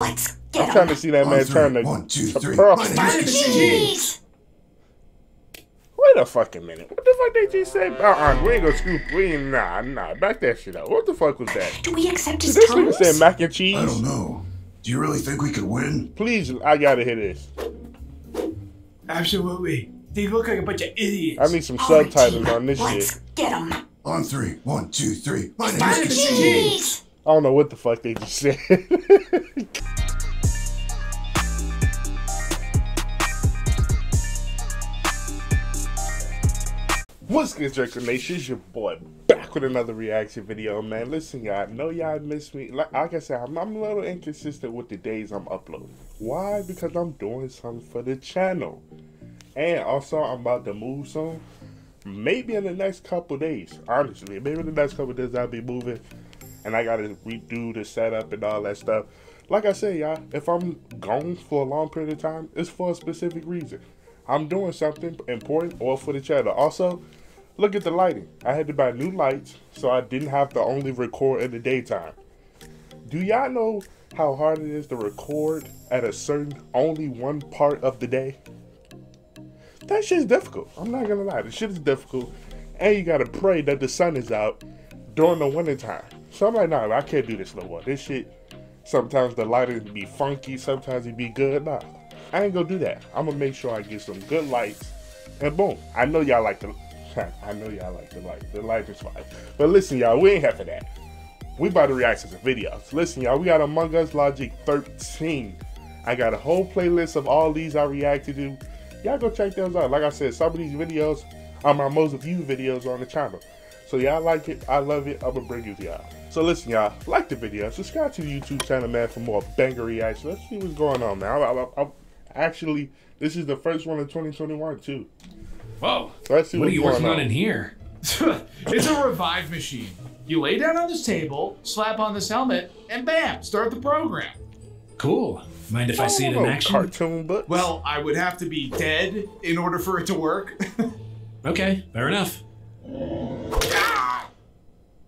Let's I'm get trying to see that On man three. turn to, One, two, to three. pearl. My name Mac and cheese. Wait a fucking minute. What the fuck they just say? Uh-uh, we ain't gonna scoop. We ain't, nah, nah. Back that shit up. What the fuck was that? Do we accept his Did this nigga terms? say mac and cheese? I don't know. Do you really think we could win? Please, I gotta hear this. Absolutely. They look like a bunch of idiots. I need some All right, subtitles team, on this Let's shit. get them. On three. One, two, three. My name Mac is and Cheese. cheese. I don't know what the fuck they just said. What's good, Draco Nation? It's your boy back with another reaction video, man. Listen, y'all, I know y'all miss me. Like, like I said, I'm, I'm a little inconsistent with the days I'm uploading. Why? Because I'm doing something for the channel. And also, I'm about to move soon. Maybe in the next couple days, honestly. Maybe in the next couple days, I'll be moving. And I gotta redo the setup and all that stuff. Like I said, y'all, if I'm gone for a long period of time, it's for a specific reason. I'm doing something important or for the channel. Also, look at the lighting. I had to buy new lights so I didn't have to only record in the daytime. Do y'all know how hard it is to record at a certain only one part of the day? That shit's difficult. I'm not gonna lie. The shit is difficult. And you gotta pray that the sun is out during the winter time. So I'm like, nah, I can't do this no more. This shit, sometimes the lighting be funky, sometimes it be good. Nah, I ain't gonna do that. I'm gonna make sure I get some good lights. And boom, I know y'all like the, I know y'all like the light. The light is fine. But listen, y'all, we ain't here for that. We about to react to some videos. Listen, y'all, we got Among Us Logic 13. I got a whole playlist of all these I reacted to. Y'all go check those out. Like I said, some of these videos are my most viewed videos on the channel. So y'all like it, I love it, I'm gonna bring it to y'all. So listen, y'all, like the video, subscribe to the YouTube channel, man, for more banger reactions. Let's see what's going on, man. I, I, I, actually, this is the first one of 2021 too. Whoa. What are you working on. in here? it's a revive machine. You lay down on this table, slap on this helmet, and bam, start the program. Cool. Mind if I see it in Oh, action? Cartoon book. Well, I would have to be dead in order for it to work. Okay, fair enough.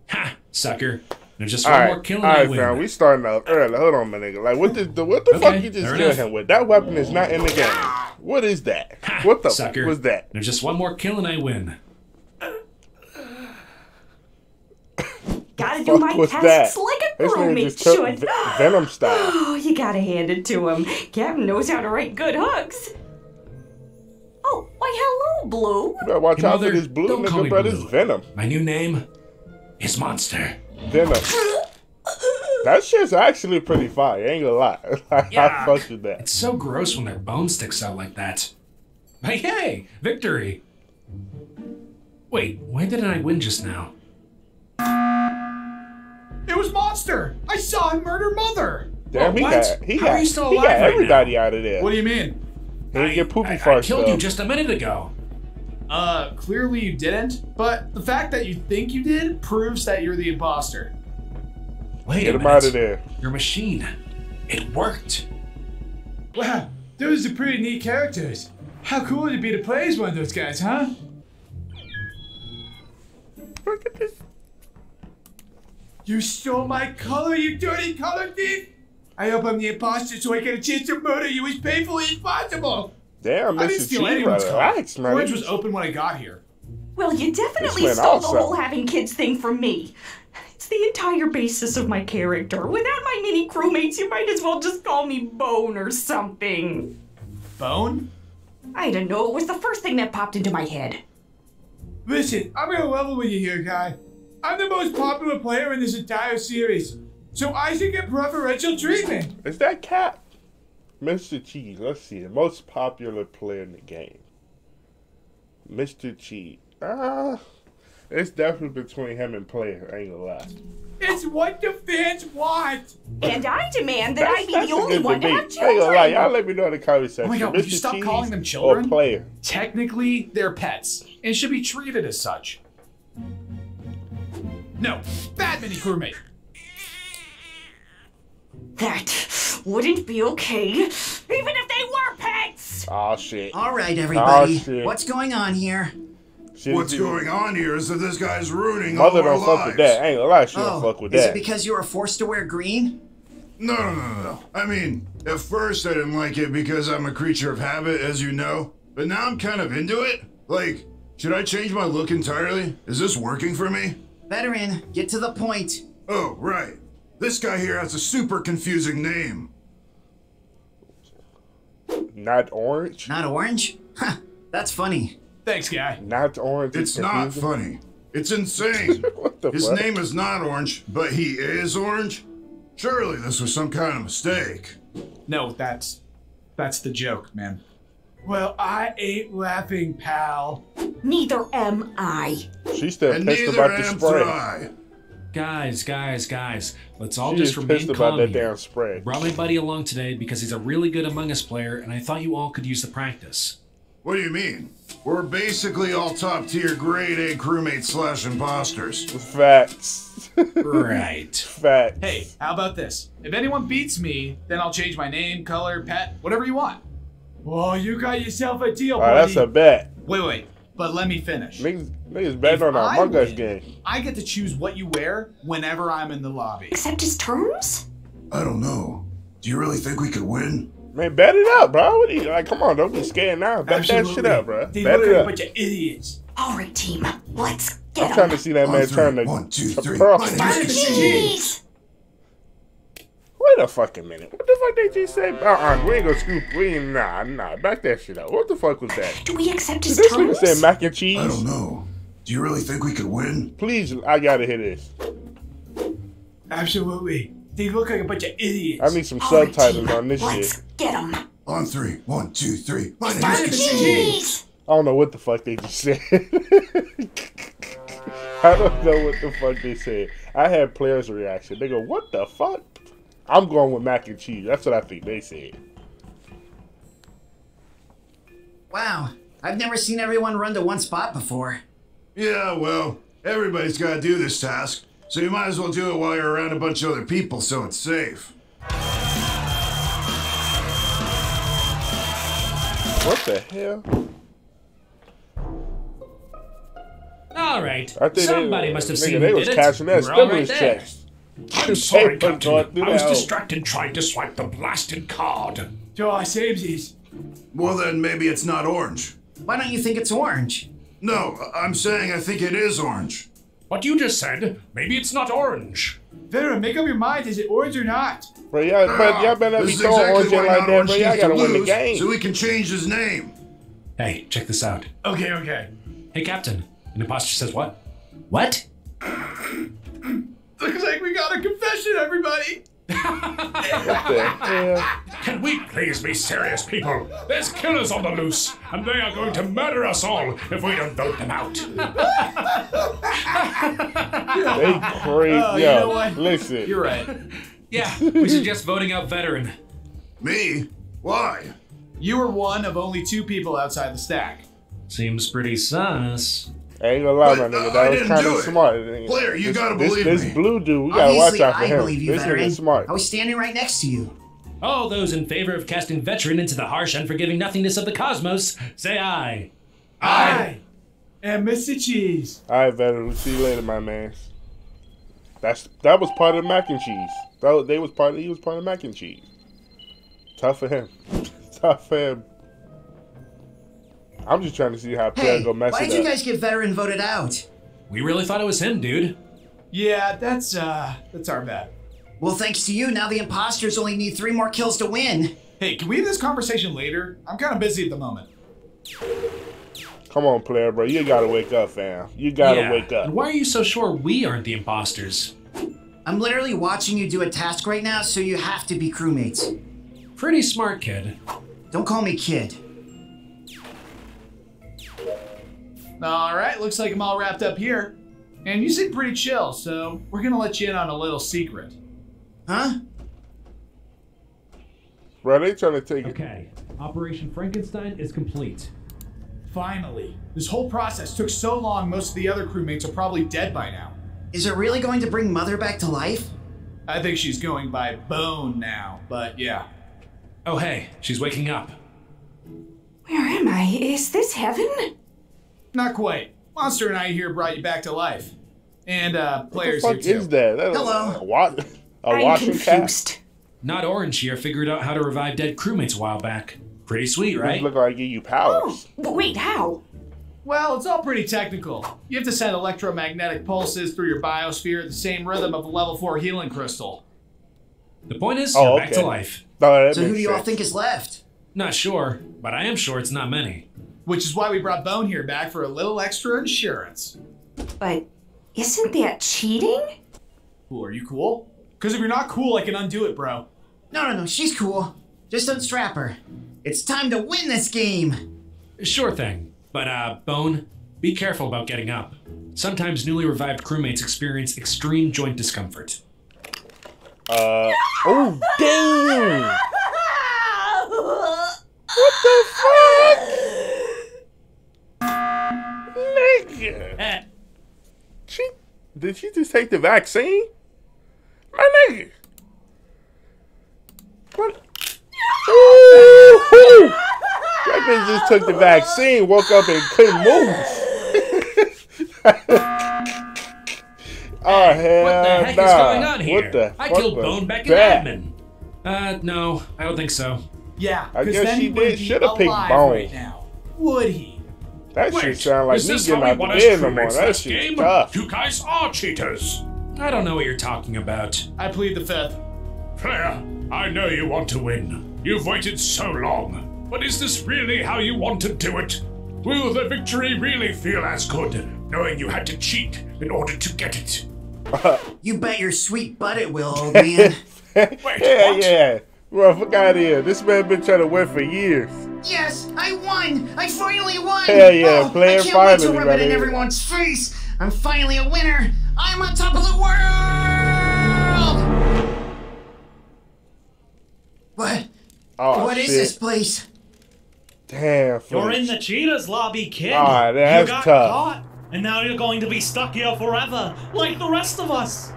Ha! Sucker. There's just all one right, more all kill and I right, fam. We starting out early. Hold on, my nigga. Like, what the, the what the fuck Okay, you just killed him with? That weapon is not in the game. What is that? Ha! What the Sucker. fuck was that? There's just one more kill and I win. Gotta do my was tasks that? like a This nigga crewmate should. Ve- Venom style. Oh, you gotta hand it to him. Captain knows how to write good hooks. Oh, why hello, Blue. You better watch Hey, out for this blue don't nigga, bro. This Venom. My new name is Monster. Venom. That shit's actually pretty fire. Ain't gonna lie. I Yuck. fucked with that. It's so gross when their bone sticks out like that. Hey, hey! Victory! Wait, why didn't I win just now? it was Monster! I saw him murder Mother! Damn, he what? got he How got are you still alive he got right everybody out of there. What do you mean? he didn't get poopy I, I killed though. you just a minute ago. Uh, clearly you didn't, but the fact that you think you did proves that you're the imposter. Wait Get a him minute. out of there. Your machine. It worked. Wow, those are pretty neat characters. How cool would it be to play as one of those guys, huh? Look at this. You stole my color, you dirty color thief! I hope I'm the imposter so I get a chance to murder you as painfully as possible! Damn, I didn't Mr. steal Cheese, anyone's brother. color. Relax, man. Orange was open when I got here. Well, you definitely stole the whole having kids thing from me. It's entire basis of my character. Without my mini crewmates, you might as well just call me Bone or something. Bone? I don't know, it was the first thing that popped into my head. Listen, I'm gonna level with you here, guy. I'm the most popular player in this entire series, so I should get preferential treatment. Is that Cap? Mr. Cheese. Let's see. The most popular player in the game. Mr. Cheese. Ah. It's definitely between him and player. I ain't gonna lie. It's what the fans want. And I demand that I be that's the a only good one to debate. have I ain't gonna lie. Y'all let me know in the comment section. Oh my God, would you stop Cheese calling them children? Or children? player. Technically, they're pets and should be treated as such. No, bad mini crewmate. That wouldn't be okay, even if they were pets. Oh shit. All right, everybody. Oh, shit. What's going on here? Shit What's going on here is that this guy's ruining Mother all our don't fuck lives. with that. I ain't gonna lie. She oh, don't fuck with is that. it because you were forced to wear green? No, no, no, no, no. I mean, at first I didn't like it because I'm a creature of habit, as you know. But now I'm kind of into it. Like, should I change my look entirely? Is this working for me? Veteran, get to the point. Oh, right. This guy here has a super confusing name. Not orange. Not orange? Huh, that's funny. Thanks, guy. Not orange. It's not funny. It's insane. His fuck? name is not Orange, but he is Orange? Surely this was some kind of mistake. No, that's that's the joke, man. Well, I ain't laughing, pal. Neither am I. She's still And pissed neither about the am spray. I. Guys, guys, guys, let's all She's just remain pissed about that here. damn spray. Brought my buddy along today because he's a really good Among Us player, and I thought you all could use the practice. What do you mean? We're basically all top tier grade A crewmates slash imposters. Facts. Right. Facts. Hey, how about this? If anyone beats me, then I'll change my name, color, pet, whatever you want. Oh, you got yourself a deal, Oh, buddy. that's a bet. Wait, wait. But let me finish. Niggas, niggas betting If on the I Among Us game. I get to choose what you wear whenever I'm in the lobby. Accept his terms? I don't know. Do you really think we could win? Man, bet it up, bro. What are you, like, come on, don't be scared now. Bet that shit up, bro. They Bet look it like a up. bunch of idiots. All right, team. Let's get I'm trying to see that On man three. turn the, One, two, the three. pearl. My name Fire is the cheese! Wait a fucking minute. What the fuck they just say? Uh-uh, we ain't gonna scoop. We ain't, nah, nah. Back that shit up. What the fuck was that? Do we accept his This nigga terms? said mac and cheese. I don't know. Do you really think we could win? Please, I gotta hear this. Absolutely. They look like a bunch of idiots. I need some All right, subtitles team. on this Let's shit. Get him. On three. One, two, three. My name Fire the is cheese! I don't know what the fuck they just said. I don't know what the fuck they said. I had players' reaction. They go, "What the fuck?" I'm going with mac and cheese. That's what I think they said. Wow, I've never seen everyone run to one spot before. Yeah, well, everybody's got to do this task, so you might as well do it while you're around a bunch of other people so it's safe. What the hell? All right. I think Somebody they, must have nigga, seen they who was did it. that We're all right stimulus there. checks. I'm sorry, They was going Captain. I was distracted trying to swipe the blasted card. Oh, samesies. Well, then maybe it's not orange. Why don't you think it's orange? No, I'm saying I think it is orange. What you just said, maybe it's not orange. Vera, make up your mind. Is it orange or not? Bro, y'all, but y'all ah, better not be This is throwing exactly orange why like not that, orange bro. Y'all gotta win the game. So we can change his name. Hey, check this out. Okay, okay. Hey, Captain. An imposter says what? What? Looks like we got a confession, everybody. What the hell? Can we please be serious, people? There's killers on the loose, and they are going to murder us all if we don't vote them out. They crazy. Oh, you Yo, know what? listen. You're right. Yeah, we suggest voting out veteran. Me? Why? You were one of only two people outside the stack. Seems pretty sus. I ain't gonna lie, my nigga. uh, That I was didn't kind do of it. smart. nigga. Player, you This- gotta this, believe this me. blue dude, we gotta watch Obviously, out for I him. believe you, This veteran. nigga smart. I was standing right next to you. All those in favor of casting veteran into the harsh, unforgiving nothingness of the cosmos, say aye. Aye. And Mr. Cheese. All right, veteran. We'll see you later, my man. That's that was part of mac and cheese. That was, they was part. Of, he was part of mac and cheese. Tough for him. Tough for him. I'm just trying to see how Pierre Hey, go mess why did you guys get veteran voted out? We really thought it was him, dude. Yeah, that's uh that's our bad. Well, thanks to you, now the imposters only need three more kills to win. Hey, can we have this conversation later? I'm kind of busy at the moment. Come on, player, bro. You gotta wake up, fam. You gotta Yeah. wake up. And why are you so sure we aren't the imposters? I'm literally watching you do a task right now, so you have to be crewmates. Pretty smart, kid. Don't call me kid. All right, looks like I'm all wrapped up here. And you seem pretty chill, so we're gonna let you in on a little secret. Huh? Bro, they trying to take it. Okay, Operation Frankenstein is complete. Finally. This whole process took so long, most of the other crewmates are probably dead by now. Is it really going to bring Mother back to life? I think she's going by Bone now, but yeah. Oh, hey, she's waking up. Where am I? Is this heaven? Not quite. Monster and I here brought you back to life. And uh What the fuck here too. is that? that Hello. A, wa- a I'm washing cat? confused. Not Orange here figured out how to revive dead crewmates a while back. Pretty sweet, right? look like give you powers. Oh, but wait, how? Well, it's all pretty technical. You have to send electromagnetic pulses through your biosphere at the same rhythm of a level 4 healing crystal. The point is, Oh, you're back to life. Oh, no, So who do you all think is left? Not sure, but I am sure it's not many. Which is why we brought Bone here back for a little extra insurance. But isn't that cheating? Cool, are you cool? Because if you're not cool, I can undo it, bro. No, no, no, she's cool. Just unstrap her. It's time to win this game. Sure thing. But, uh, Bone, be careful about getting up. Sometimes newly revived crewmates experience extreme joint discomfort. Uh, oh, damn! What the fuck? Nigga! She, did she just take the vaccine? My nigga! What? Ooh! That bitch just took the vaccine, woke up and couldn't move. oh, hell What the heck nah. is going on here? What the I fuck killed was Bone back that? in admin. Uh, no, I don't think so. Yeah, I because guess then he he wouldn't did- be shoulda picked alive Bone. right now. Would he? That Wait, shit sound like me getting how we out the want us bed no more. That this shit's game? tough. You guys are cheaters. I don't know what you're talking about. I plead the fifth. Claire, I know you want to win. You've waited so long. But is this really how you want to do it? Will the victory really feel as good, knowing you had to cheat in order to get it? You bet your sweet butt it will, old man. Wait, yeah, what? yeah. Bro, fuck out of here. This man been trying to win for years. yes, I won! I finally won! Hell yeah, oh, player I can't wait to finally, rub it in buddy. everyone's face! I'm finally a winner! I'm on top of the world! What? Oh, what is shit. this place? Damn, You're in the cheetah's lobby, kid. Ah, that's you got tough. caught, and now you're going to be stuck here forever, like the rest of us.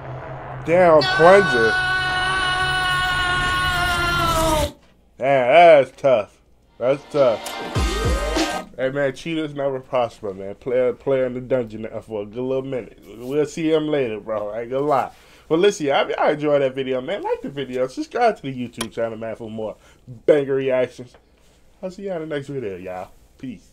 Damn, plunger. Oh! Damn, that's tough. That's tough. Hey man, cheetahs never prosper, man. Player, player in the dungeon for a good little minute. We'll see him later, bro. I ain't gonna lie. But listen, I, I enjoyed that video, man. Like the video, subscribe to the YouTube channel, man, for more banger reactions. I'll see y'all in the next video, y'all. Peace.